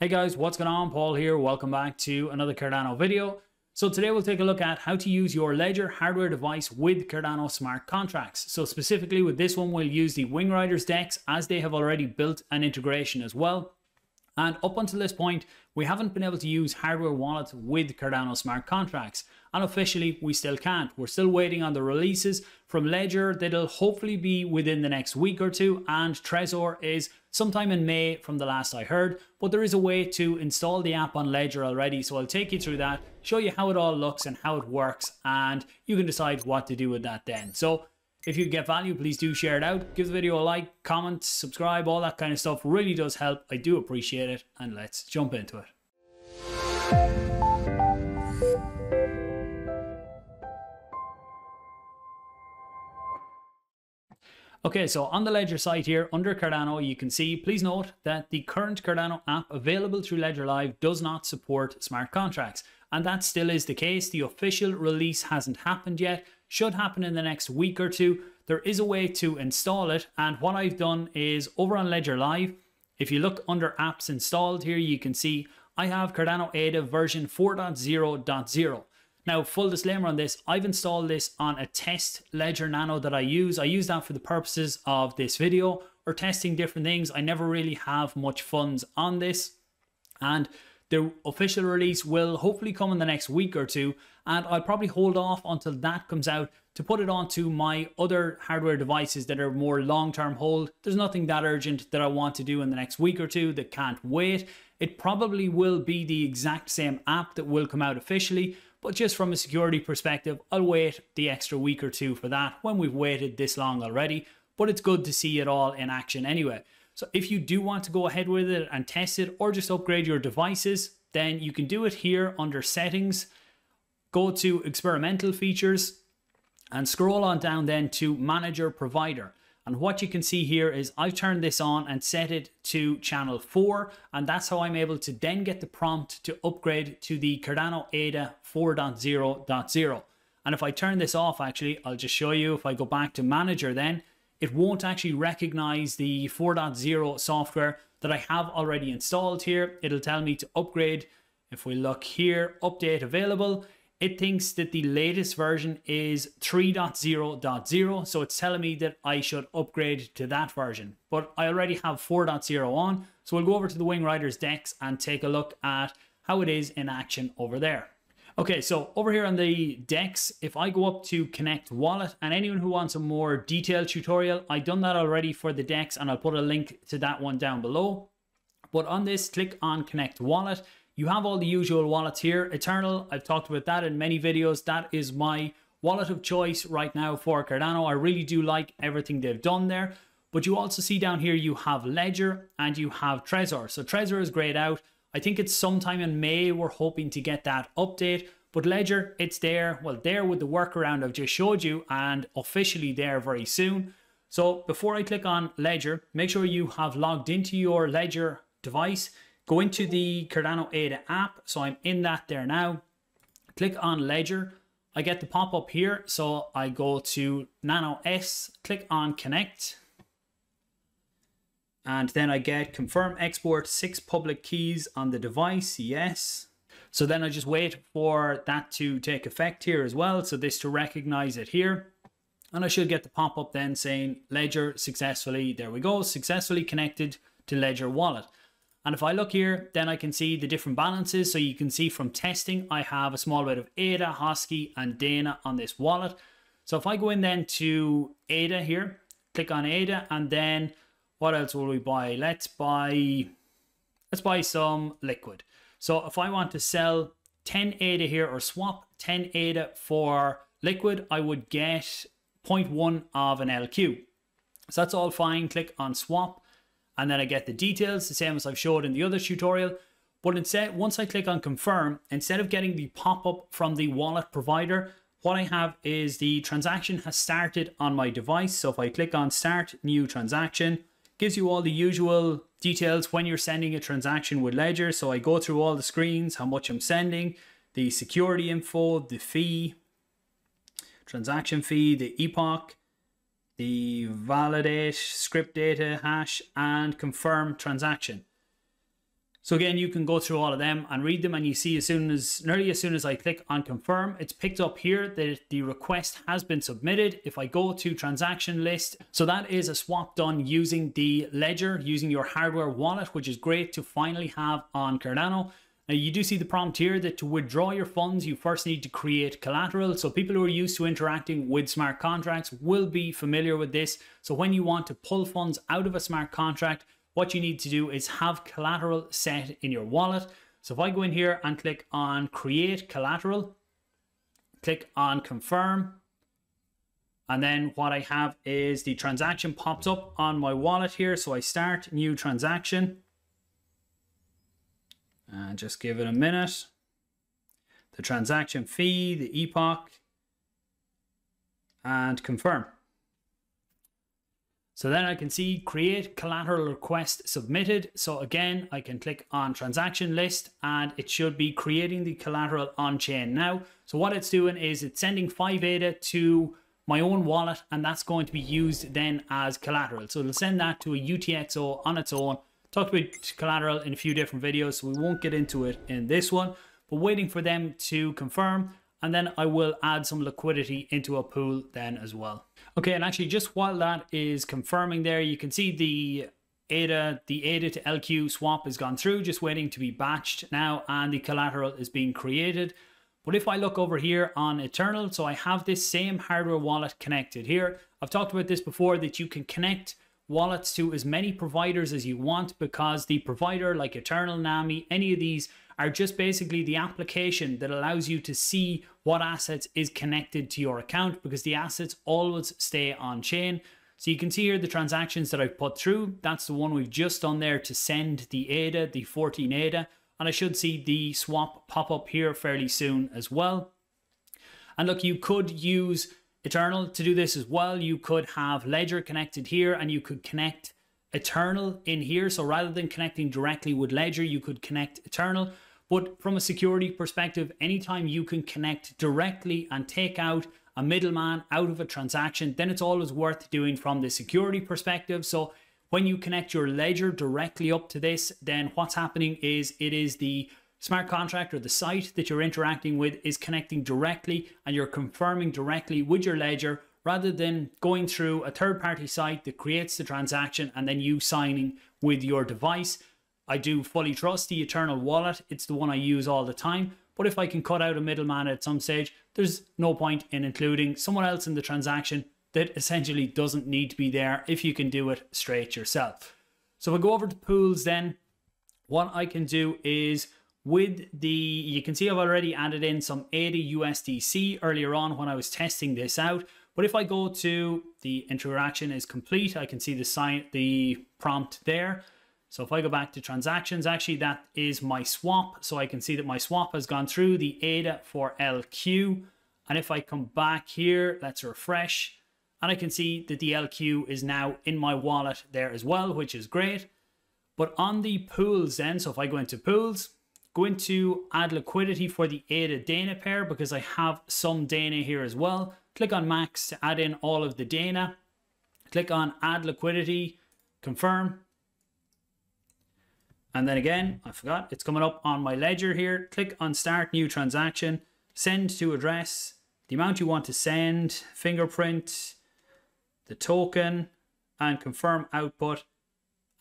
Hey guys, what's going on? Paul here. Welcome back to another Cardano video. So today we'll take a look at how to use your Ledger hardware device with Cardano smart contracts. So specifically with this one, we'll use the Wingriders DEX as they have already built an integration as well. And up until this point, we haven't been able to use hardware wallets with Cardano smart contracts. And officially, we still can't. We're still waiting on the releases from Ledger that'll hopefully be within the next week or two. And Trezor is sometime in May from the last I heard. But there is a way to install the app on Ledger already. So I'll take you through that, show you how it all looks and how it works. And you can decide what to do with that then. So if you get value, please do share it out. Give the video a like, comment, subscribe, all that kind of stuff really does help. I do appreciate it. And let's jump into it. Okay, so on the Ledger site here under Cardano, you can see, please note that the current Cardano app available through Ledger Live does not support smart contracts. And that still is the case. The official release hasn't happened yet, should happen in the next week or two. There is a way to install it. And what I've done is over on Ledger Live, if you look under apps installed here, you can see I have Cardano ADA version 4.0.0. Now, full disclaimer on this, I've installed this on a test Ledger Nano that I use. I use that for the purposes of this video or testing different things. I never really have much funds on this. And the official release will hopefully come in the next week or two, and I'll probably hold off until that comes out to put it onto my other hardware devices that are more long-term hold. There's nothing that urgent that I want to do in the next week or two that can't wait. It probably will be the exact same app that will come out officially, but just from a security perspective, I'll wait the extra week or two for that when we've waited this long already. But it's good to see it all in action anyway. So if you do want to go ahead with it and test it or just upgrade your devices, then you can do it here under settings. Go to experimental features and scroll on down then to manager provider. And what you can see here is I've turned this on and set it to channel 4 and that's how I'm able to then get the prompt to upgrade to the Cardano ADA 4.0.0. And if I turn this off actually, I'll just show you if I go back to manager then, it won't actually recognize the 4.0 software that I have already installed here. It'll tell me to upgrade. If we look here, update available, it thinks that the latest version is 3.0.0. So it's telling me that I should upgrade to that version. But I already have 4.0 on. So we'll go over to the Wingriders DEX and take a look at how it is in action over there. Okay, so over here on the DEX, if I go up to connect wallet and anyone who wants a more detailed tutorial, I've done that already for the DEX and I'll put a link to that one down below. But on this, click on connect wallet you have all the usual wallets here. Eternl, I've talked about that in many videos. That is my wallet of choice right now for Cardano. I really do like everything they've done there. But you also see down here you have Ledger and you have Trezor. So Trezor is grayed out. I think it's sometime in May we're hoping to get that update. But Ledger, it's there. Well, there with the workaround I've just showed you and officially there very soon. So before I click on Ledger, make sure you have logged into your Ledger device. Go into the Cardano ADA app. So I'm in that there now. Click on Ledger. I get the pop up here. So I go to Nano S, click on connect. And then I get confirm export six public keys on the device. Yes. So then I just wait for that to take effect here as well. So this to recognize it here. And I should get the pop up then saying Ledger successfully, there we go, successfully connected to Ledger wallet. And if I look here, then I can see the different balances. So you can see from testing, I have a small bit of ADA, Hosky, and Dana on this wallet. So if I go in then to ADA here, click on ADA, and then what else will we buy? Let's buy, let's buy some Liqwid. So if I want to sell 10 ADA here or swap 10 ADA for Liqwid, I would get 0.1 of an LQ. So that's all fine. Click on swap and then I get the details, the same as I've showed in the other tutorial. But instead, once I click on confirm, instead of getting the pop-up from the wallet provider, what I have is the transaction has started on my device. So if I click on start new transaction, gives you all the usual details when you're sending a transaction with Ledger. So I go through all the screens, how much I'm sending, the security info, the fee, transaction fee, the epoch, the validate script data hash and confirm transaction. So again, you can go through all of them and read them and you see as soon as, nearly as soon as I click on confirm, it's picked up here that the request has been submitted. If I go to transaction list, so that is a swap done using the ledger, using your hardware wallet, which is great to finally have on Cardano. Now you do see the prompt here that to withdraw your funds, you first need to create collateral. So people who are used to interacting with smart contracts will be familiar with this. So when you want to pull funds out of a smart contract, what you need to do is have collateral set in your wallet. So if I go in here and click on create collateral, click on confirm, and then what I have is the transaction pops up on my wallet here. So I start new transaction and just give it a minute. The transaction fee, the epoch, and confirm. So then I can see create collateral request submitted. So again, I can click on transaction list and it should be creating the collateral on chain now. So what it's doing is it's sending 5 ADA to my own wallet and that's going to be used then as collateral. So it'll send that to a UTXO on its own. Talked about collateral in a few different videos, so we won't get into it in this one, but waiting for them to confirm and then I will add some liquidity into a pool then as well. Okay, and actually just while that is confirming there, you can see the ADA, the ADA to LQ swap has gone through, just waiting to be batched now, and the collateral is being created. But if I look over here on Eternl, so I have this same hardware wallet connected here. I've talked about this before that you can connect wallets to as many providers as you want because the provider like Eternl, Nami, any of these are just basically the application that allows you to see what assets is connected to your account because the assets always stay on chain. So you can see here the transactions that I've put through. That's the one we've just done there to send the ADA, the 14 ADA. And I should see the swap pop up here fairly soon as well. And look, you could use Eternl to do this as well. You could have Ledger connected here and you could connect Eternl in here. So rather than connecting directly with Ledger, you could connect Eternl. But from a security perspective, anytime you can connect directly and take out a middleman out of a transaction, then it's always worth doing from the security perspective. So when you connect your ledger directly up to this, then what's happening is it is the smart contract or the site that you're interacting with is connecting directly and you're confirming directly with your ledger rather than going through a third party site that creates the transaction and then you signing with your device. I do fully trust the Eternl wallet. It's the one I use all the time. But if I can cut out a middleman at some stage, there's no point in including someone else in the transaction that essentially doesn't need to be there if you can do it straight yourself. So I go over to pools then, what I can do is with the, you can see I've already added in some 80 USDC earlier on when I was testing this out. But if I go to the interaction is complete, I can see the sign, the prompt there. So if I go back to transactions, actually that is my swap. So I can see that my swap has gone through the ADA for LQ. And if I come back here, let's refresh. And I can see that the LQ is now in my wallet there as well, which is great. But on the pools then, so if I go into pools, go into add liquidity for the ADA Dana pair because I have some Dana here as well. Click on max to add in all of the Dana. Click on add liquidity, confirm, and then again, I forgot, it's coming up on my ledger here. Click on start new transaction, send to address, the amount you want to send, fingerprint, the token, and confirm output.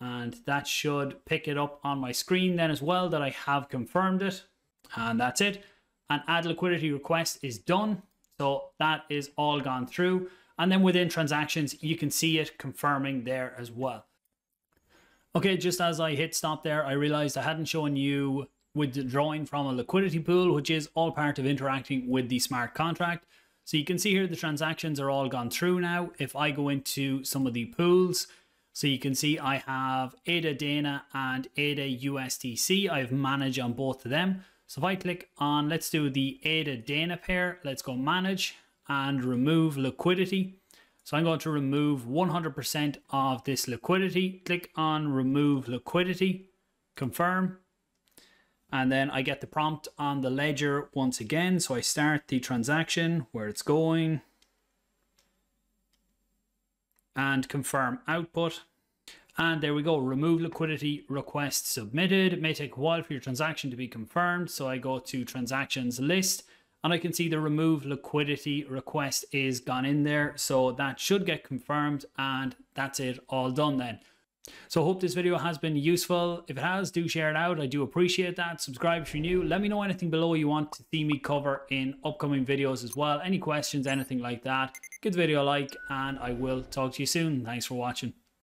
And that should pick it up on my screen then as well that I have confirmed it. And that's it. And add liquidity request is done. So that is all gone through. And then within transactions, you can see it confirming there as well. Okay, just as I hit stop there, I realized I hadn't shown you withdrawing from a liquidity pool, which is all part of interacting with the smart contract. So you can see here the transactions are all gone through now. If I go into some of the pools, so you can see I have ADA Dana and ADA USDC. I have manage on both of them. So if I click on, let's do the ADA Dana pair, let's go manage and remove liquidity. So I'm going to remove 100% of this liquidity. Click on remove liquidity, confirm. And then I get the prompt on the ledger once again. So I start the transaction where it's going and confirm output. And there we go, remove liquidity request submitted. It may take a while for your transaction to be confirmed. So I go to transactions list and I can see the remove liquidity request is gone in there. So that should get confirmed and that's it all done then. So hope this video has been useful. If it has, do share it out. I do appreciate that. Subscribe if you're new. Let me know anything below you want to see me cover in upcoming videos as well. Any questions, anything like that. Give the video a like and I will talk to you soon. Thanks for watching.